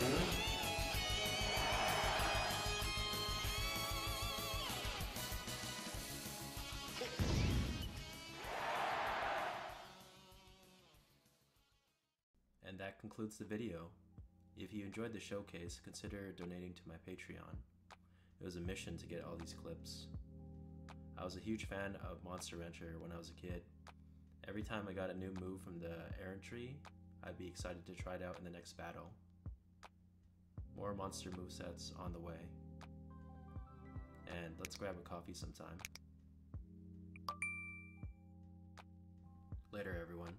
And that concludes the video. If you enjoyed the showcase, consider donating to my Patreon. It was a mission to get all these clips. I was a huge fan of Monster Rancher when I was a kid. Every time I got a new move from the errantry, I'd be excited to try it out in the next battle. More monster movesets on the way. And let's grab a coffee sometime. Later, everyone.